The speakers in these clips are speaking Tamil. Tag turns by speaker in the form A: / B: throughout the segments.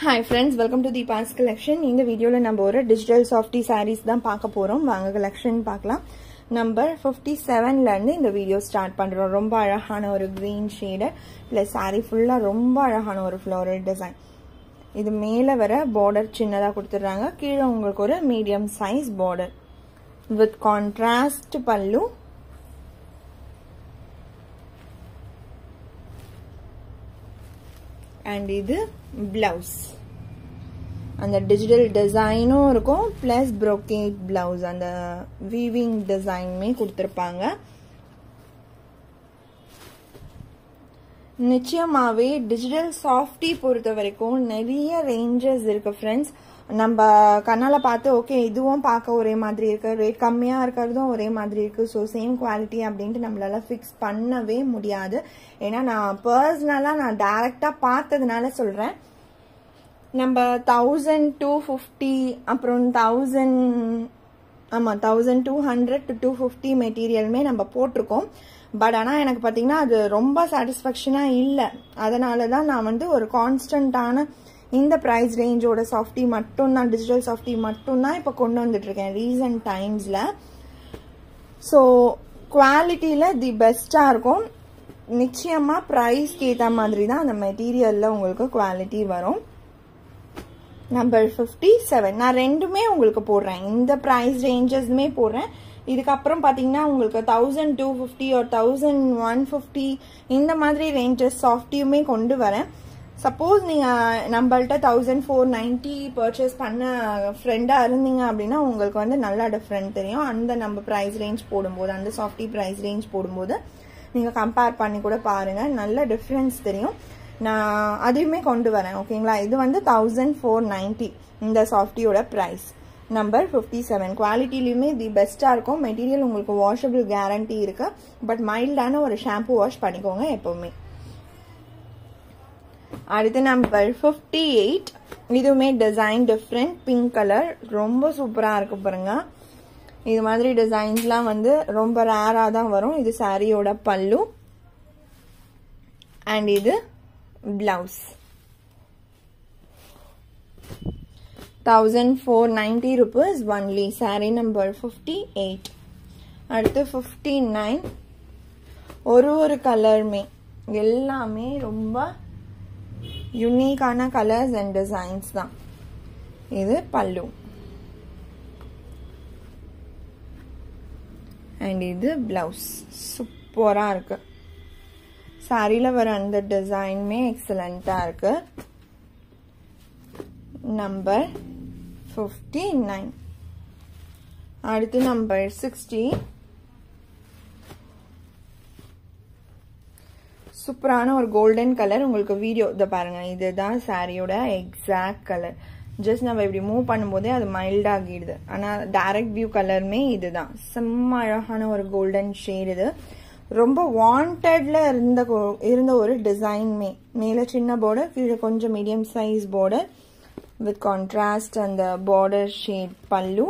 A: Hi friends welcome to Deepa's collection இந்த வீடியோவில் நம்ம ஒரு டிஜிட்டல் சாஃப்டி சாரீஸ் தான் பார்க்க போகிறோம் வாங்க கலெக்ஷன் பார்க்கலாம். நம்பர் ஃபிஃப்டி செவன்லேருந்து இந்த வீடியோ ஸ்டார்ட் பண்ணுறோம் ரொம்ப அழகான ஒரு க்ரீன் ஷேடர் ப்ளஸ் சாரீ ஃபுல்லாக ரொம்ப அழகான ஒரு ஃப்ளோரல் டிசைன் இது மேலே வர பார்டர் சின்னதாக கொடுத்துட்றாங்க. கீழே உங்களுக்கு ஒரு medium size border with contrast pallu and இது பிளவுஸ் அந்த டிஜிட்டல் டிசைனும் இருக்கும் ப்ளஸ் ப்ரோக்கேட் பிளவுஸ் அந்த வீவிங் டிசைனுமே கொடுத்துருப்பாங்க. நிச்சயமாகவே டிஜிட்டல் சாஃப்டி பொறுத்த வரைக்கும் நிறைய ரேஞ்சஸ் இருக்கு ஃப்ரெண்ட்ஸ் நம்ம கண்ணால் பார்த்து ஓகே இதுவும் பார்க்க ஒரே மாதிரி இருக்கு. ரேட் கம்மியாக இருக்கிறதும் ஒரே மாதிரி இருக்கு. ஸோ சேம் குவாலிட்டி அப்படின்ட்டு நம்மளால ஃபிக்ஸ் பண்ணவே முடியாது. ஏன்னா நான் பர்சனலாக நான் டைரெக்டாக பார்த்ததுனால சொல்கிறேன் நம்ம தௌசண்ட் டூ ஃபிஃப்டி அப்புறம் தௌசண்ட் ஆமாம் thousand two hundred to two fifty மெட்டீரியலுமே நம்ம போட்டிருக்கோம். பட் ஆனால் எனக்கு பார்த்தீங்கன்னா அது ரொம்ப சாட்டிஸ்ஃபேக்ஷனாக இல்லை. அதனால தான் நான் வந்து ஒரு கான்ஸ்டண்ட்டான இந்த ப்ரைஸ் ரேஞ்சோட சாஃப்டி மட்டும்தான் டிஜிட்டல் சாஃப்டி மட்டும்தான் இப்போ கொண்டு வந்துட்டுருக்கேன் ரீசன்ட் டைம்ஸில் ஸோ குவாலிட்டியில் தி பெஸ்ட்டாக இருக்கும். நிச்சயமாக ப்ரைஸ்க்கு ஏற்ற மாதிரி தான் அந்த மெட்டீரியலில் உங்களுக்கு குவாலிட்டி வரும். நம்பர் ஃபிஃப்டி செவன் நான் ரெண்டுமே உங்களுக்கு போடுறேன். இந்த ப்ரைஸ் ரேஞ்சஸ்மே போடுறேன். இதுக்கப்புறம் பார்த்தீங்கன்னா உங்களுக்கு தௌசண்ட் டூ ஃபிஃப்டி ஒரு தௌசண்ட் ஒன் ஃபிஃப்டி இந்த மாதிரி ரேஞ்சஸ் சாஃப்டியுமே கொண்டு வரேன். சப்போஸ் நீங்கள் நம்மள்ட்ட தௌசண்ட் ஃபோர் நைன்ட்டி பர்ச்சேஸ் பண்ண ஃப்ரெண்டாக இருந்தீங்க அப்படின்னா உங்களுக்கு வந்து நல்லா டிஃப்ரெண்ட் தெரியும். அந்த நம்ம ப்ரைஸ் ரேஞ்ச் போடும்போது அந்த சாஃப்டி ப்ரைஸ் ரேஞ்ச் போடும்போது நீங்கள் கம்பேர் பண்ணி கூட பாருங்கள் நல்ல டிஃப்ரென்ஸ் தெரியும். நான் அதையுமே கொண்டு வரேன் ஓகேங்களா இது வந்து தௌசண்ட் ஃபோர் நைன்ட்டி இந்த சாஃப்டியோட ப்ரைஸ் நம்பர் ஃபிஃப்டி செவன் குவாலிட்டிலையுமே தி பெஸ்ட்டாக இருக்கும். மெட்டீரியல் உங்களுக்கு வாஷபிள் கேரண்டி இருக்கு. பட் மைல்டான ஒரு ஷாம்பு வாஷ் பண்ணிக்கோங்க எப்போவுமே. அடுத்து நம்பர் ஃபிஃப்டி எயிட் இதுவுமே டிசைன் டிஃப்ரெண்ட் பிங்க் கலர் ரொம்ப சூப்பராக இருக்கு பாருங்க. இது மாதிரி டிசைன்ஸ்லாம் வந்து ரொம்ப ரேராக தான் வரும். இது சாரியோட பல்லு. அண்ட் இது blouse thousand four ninety rupees only sari number fifty eight அடுத்து ஃபிஃப்டி நைன் ஒரு ஒரு கலருமே எல்லாமே ரொம்ப யுனிக்கான கலர்ஸ் அண்ட் டிசைன்ஸ் தான். இது பல்லு. அண்ட் இது பிளவுஸ் சூப்பராக இருக்கு. சாரியில் வர அந்த டிசைனுமே எக்ஸலண்ட்டாக இருக்கு. நம்பர் ஃபிஃப்டி நைன் அடுத்து நம்பர் சிக்ஸ்டி சூப்பரான ஒரு கோல்டன் கலர் உங்களுக்கு வீடியோ இதை பாருங்க. இதுதான் சாரியோட எக்ஸாக்ட் கலர் ஜஸ்ட் நம்ம இப்படி மூவ் பண்ணும்போதே அது மைல்ட் ஆகிடுது. ஆனால் டைரக்ட் வியூ கலருமே இதுதான். செம்ம அழகான ஒரு கோல்டன் ஷேட் இது. ரொம்ப வாண்டட்ல இருந்த இருந்த ஒரு டிசைன்மே மேலே சின்ன போர்டர் கீழே கொஞ்சம் medium size border with contrast அந்த பார்டர் ஷேட் பல்லு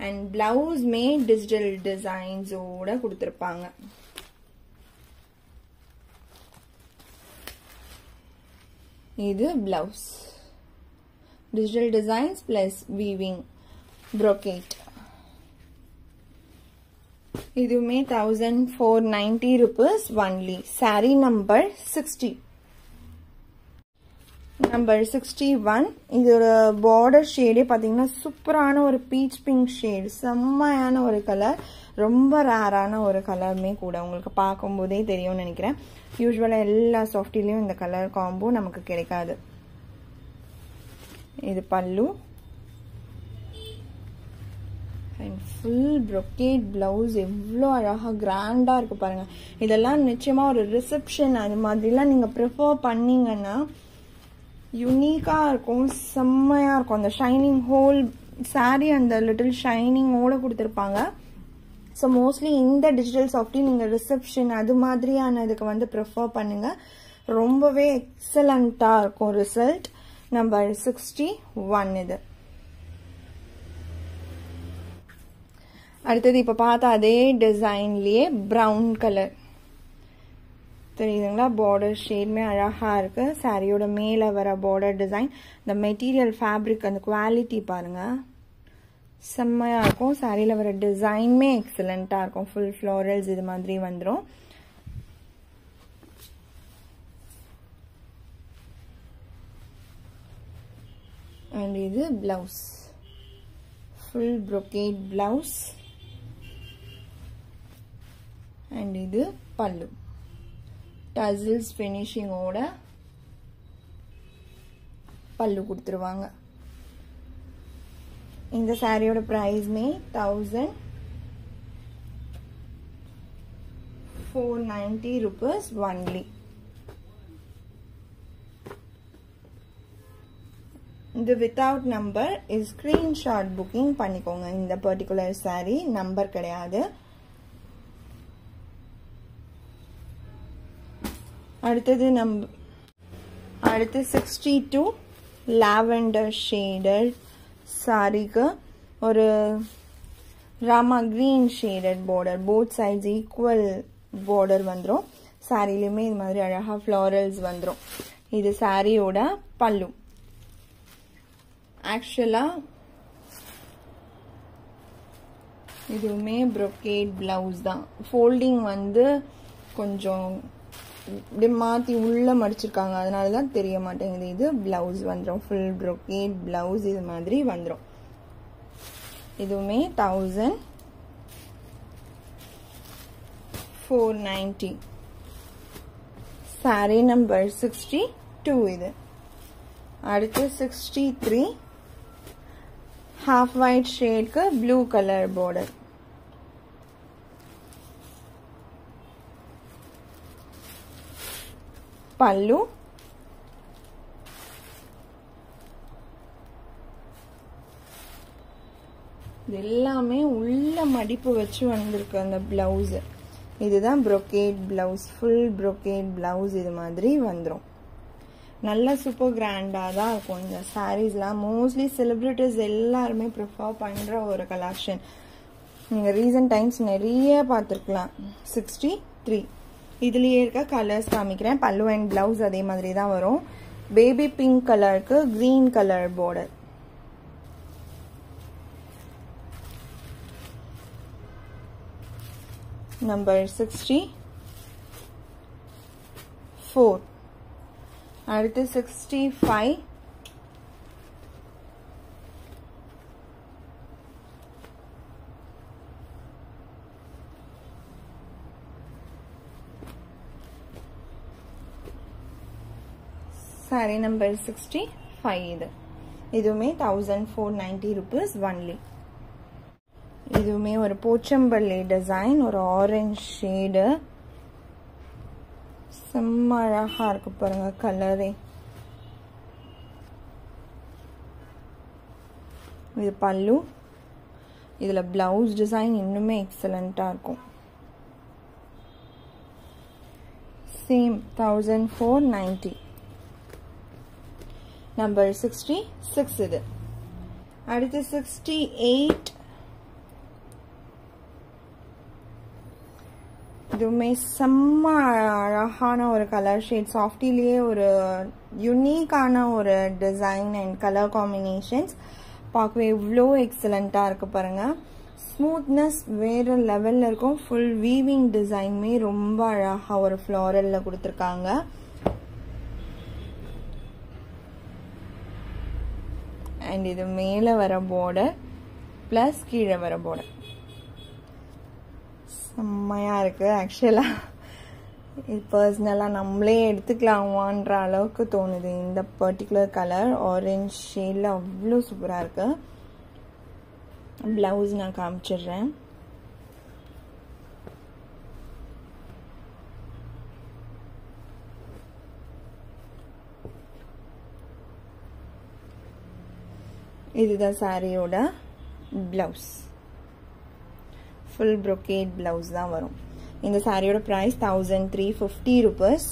A: அண்ட் பிளவுஸ்மே டிஜிட்டல் டிசைன்ஸோட கொடுத்துருப்பாங்க இது blouse digital designs plus weaving brocade இதுவுமே thousand four ninety rupees only sari number sixty number sixty one இதோட பார்டர் ஷேடே பார்த்தீங்கன்னா சூப்பரான ஒரு பீச் பிங்க் ஷேடு செம்மையான ஒரு கலர் ரொம்ப ரேரான ஒரு கலருமே கூட உங்களுக்கு பார்க்கும்போதே தெரியும்னு நினைக்கிறேன். யூஸ்வலாக எல்லா சாஃப்டிலையும் இந்த கலர் காம்போ நமக்கு கிடைக்காது. இது pallu. And full brocade blouse எவ்வளோ அழகாக கிராண்டாக இருக்குது பாருங்கள் இதெல்லாம் நிச்சயமாக ஒரு ரிசப்ஷன் அது மாதிரிலாம் நீங்கள் ப்ரிஃபர் பண்ணீங்கன்னா யுனிக்காக இருக்கும் செம்மையாக இருக்கும். அந்த ஷைனிங் ஹோல் சாரீ அந்த லிட்டில் ஷைனிங்கோடு கொடுத்துருப்பாங்க. ஸோ மோஸ்ட்லி இந்த டிஜிட்டல் சாஃப்டி நீங்கள் ரிசப்ஷன் அது மாதிரியான இதுக்கு வந்து ப்ரிஃபர் பண்ணுங்கள் ரொம்பவே எக்ஸலண்ட்டாக இருக்கும் ரிசல்ட் நம்பர் சிக்ஸ்டி ஒன் இது. அடுத்தது இப்போ பார்த்தா அதே டிசைன்லேயே ப்ரௌன் கலர் தெரியுதுங்களா? பார்டர் ஷேட்மே அழகாக இருக்குது சாரியோட மேலே வர பார்டர் டிசைன் இந்த மெட்டீரியல் ஃபேப்ரிக் அந்த குவாலிட்டி பாருங்கள் செம்மையாக இருக்கும். சாரியில் வர டிசைன்மே எக்ஸலண்ட்டாக இருக்கும். ஃபுல் ஃப்ளோரல்ஸ் இது மாதிரி வந்துடும் அண்ட் இது blouse full brocade blouse and இது பல்லு. டசில்ஸ் ஃபினிஷிங்கோட பல்லு கொடுத்துருவாங்க. இந்த சாரியோட ப்ரைஸ்மே thousand four ninety rupees only இந்த வித்தவுட் நம்பர் இது ஸ்க்ரீன்ஷாட் புக்கிங் பண்ணிக்கோங்க. இந்த பர்டிகுலர் சாரீ நம்பர் கிடையாது. அடுத்தது நம் அடுத்து சிக்ஸ்டி டூ லாவெண்டர் ஷேடட் சாரிக்கு ஒரு Rama green shaded border both sides equal border வந்துடும் சாரிலையுமே இது மாதிரி அழகாக ஃப்ளாரல்ஸ் வந்துடும் இது சாரியோட பல்லு. ஆக்சுவலாக இதுவுமே ப்ரொக்கேட் ப்ளவுஸ் தான். ஃபோல்டிங் வந்து கொஞ்சம் இப்படி மாற்றி உள்ளே மடிச்சிருக்காங்க. அதனால தான் தெரிய மாட்டேங்குது. இது ப்ளவுஸ் வந்துடும் ஃபுல் ப்ரொக்கேட் ப்ளவுஸ் இது மாதிரி வந்துடும் இதுவுமே thousand four ninety sari number sixty two இது. அடுத்து சிக்ஸ்டி த்ரீ ஹாஃப் ஒயிட் ஷேட்க்கு ப்ளூ கலர் பார்டர் பல்லு இது எல்லாமே உள்ள மடிப்பு வச்சு வந்திருக்கு அந்த பிளவுஸ் இதுதான் brocade blouse full brocade blouse இது மாதிரி வந்துடும் நல்ல சூப்பர் கிராண்டாக தான் இருக்கும். இந்த சாரீஸ்லாம் மோஸ்ட்லி செலிப்ரிட்டிஸ் எல்லாருமே ப்ரிஃபர் பண்ணுற ஒரு கலெக்ஷன் நீங்கள் ரீசன்ட் டைம்ஸ் நிறைய பார்த்துருக்கலாம். சிக்ஸ்டி த்ரீ இதுலேயே இருக்க கலர்ஸ் காமிக்கிறேன். பல்லு அண்ட் பிளவுஸ் அதே மாதிரி தான் வரும். பேபி பிங்க் கலருக்கு green colour border number sixty four அடுத்து sixty five sari number sixty five இது இதுவுமே thousand four ninety rupees only இதுவுமே ஒரு போச்சம்பள்ளி டிசைன் ஒரு ஆரஞ்ச் ஷேடு செம்ம அழகா இருக்கு பாருங்க கலரே இது பல்லு. இதில் பிளவுஸ் டிசைன் இன்னுமே எக்ஸலண்ட்டாக இருக்கும். Same thousand four ninety number sixty six இது. அடுத்து சிக்ஸ்டி எயிட் இதுவுமே செம்ம அழகான ஒரு கலர் ஷேட் சாஃப்டிலேயே ஒரு யுனிக்கான ஒரு டிசைன் அண்ட் கலர் காம்பினேஷன்ஸ் பார்க்கவே இவ்வளோ எக்ஸலண்ட்டாக இருக்கு பாருங்க. ஸ்மூத்னஸ் வேறு லெவலில் இருக்கும். ஃபுல் வீவிங் டிசைனுமே ரொம்ப அழகாக ஒரு ஃப்ளாரலில் கொடுத்துருக்காங்க. அண்ட் இது மேலே வர பார்டர் ப்ளஸ் கீழே வர பார்டர் செம்மையாக இருக்குது ஆக்சுவலாக இது பர்சனலாக நம்மளே எடுத்துக்கலாமான்ற அளவுக்கு தோணுது. இந்த பர்டிகுலர் கலர் ஆரஞ்ச் ஷேடில் அவ்வளோ சூப்பராக இருக்குது ப்ளவுஸ் நான் காமிச்சிடுறேன். இதுதான் சாரியோட ப்ளவுஸ் ஃபுல் ப்ரொக்கேட் ப்ளவுஸ் தான் வரும். இந்த சாரியோட price thousand three fifty rupees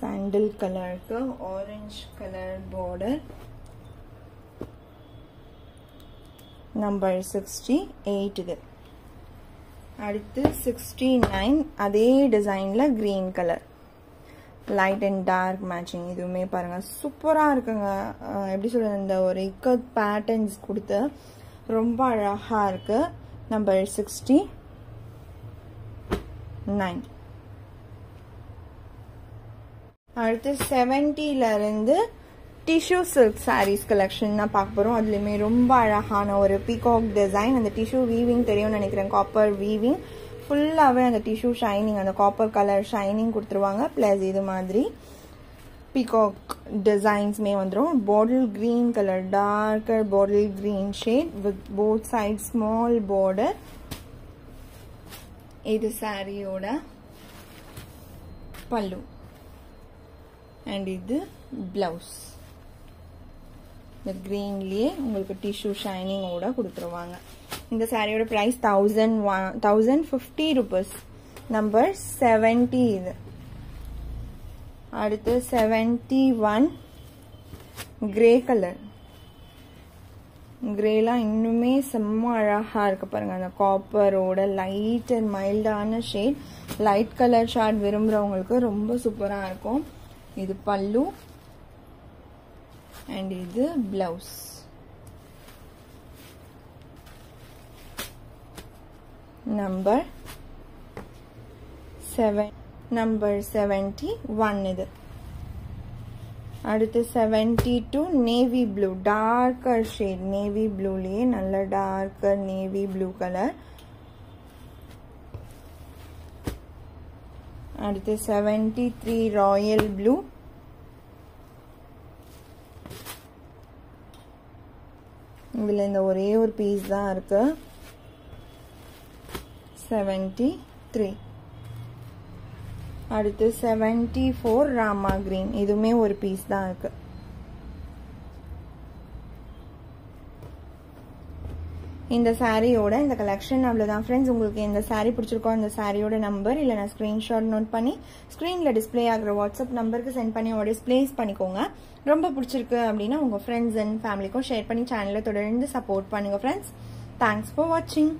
A: sandal கலருக்கு orange colour border number sixty eight இது. அடுத்து சிக்ஸ்டி நைன் அதே டிசைனில் green colour light and dark matching இதுவுமே பாருங்க. சூப்பராக இருக்குங்க. எப்படி சொல்றது இந்த ஒரு இக்கத் பேட்டர்ன்ஸ் கொடுத்து ரொம்ப அழகாக இருக்கு. நம்பர் சிக்ஸ்டி நைன் அடுத்து செவன்ட்டில இருந்து டிஷ்யூ சில்க் சாரீஸ் கலெக்ஷன் தான் பார்க்க போகிறோம் அதுலேயுமே ரொம்ப அழகான ஒரு பீகாக் டிசைன் அந்த டிஷ்யூ வீவிங் தெரியும்னு நினைக்கிறேன். காப்பர் வீவிங் ஃபுல்லாகவே அந்த டிஷ்யூ ஷைனிங் அந்த காப்பர் கலர் ஷைனிங் கொடுத்துருவாங்க. ப்ளஸ் இது மாதிரி பீகாக் டிசைன்ஸ்மே வந்துடும் bottle green colour darker bottle green shade with both side small border இது சாரியோட பல்லு. அண்ட் இது பிளவுஸ் இந்த க்ரீன்லேயே உங்களுக்கு டிஷ்யூ ஷைனிங்கோட கொடுத்துருவாங்க. இந்த சாரியோட price thousand one thousand fifty rupees number seventy இது. அடுத்து செவன்ட்டி ஒன் கிரே கலர் கிரேலாம் இன்னுமே செம்ம அழகாக இருக்கு பாருங்க. அந்த காப்பரோட லைட் அண்ட் மைல்டான ஷேட் லைட் கலர் ஷார்ட் விரும்புகிறவங்களுக்கு ரொம்ப சூப்பராக இருக்கும். இது பல்லு. அண்ட் இது blouse number seven number seventy one இது. அடுத்து seventy two navy blue darker shade navy ப்ளூலேயே நல்ல டார்க்கர் நேவி ப்ளூ கலர் அடுத்து செவன்டி த்ரீ ராயல் ப்ளூ இதில் இந்த ஒரே ஒரு பீஸ் தான் இருக்குது செவன்டி த்ரீ அடுத்து செவன்டி ஃபோர் ராமா கிரீன் இதுவுமே ஒரு பீஸ் தான் இருக்கு. இந்த சாரியோட இந்த கலெக்ஷன் அவ்வளோதான் ஃப்ரெண்ட்ஸ் உங்களுக்கு இந்த சாரீ பிடிச்சிருக்கோ அந்த சாரியோட நம்பர் இல்லை நான் ஸ்க்ரீன்ஷாட் நோட் பண்ணி ஸ்க்ரீனில் டிஸ்பிளே ஆகிற வாட்ஸ்அப் நம்பருக்கு சென்ட் பண்ணி உடனே ப்ளேஸ் பண்ணிக்கோங்க. ரொம்ப பிடிச்சிருக்கு அப்படின்னா உங்கள் ஃப்ரெண்ட்ஸ் அண்ட் ஃபேமிலிக்கும் ஷேர் பண்ணி சேனலை தொடர்ந்து சப்போர்ட் பண்ணுங்கள் ஃப்ரெண்ட்ஸ் தேங்க்ஸ் ஃபார் வாட்சிங்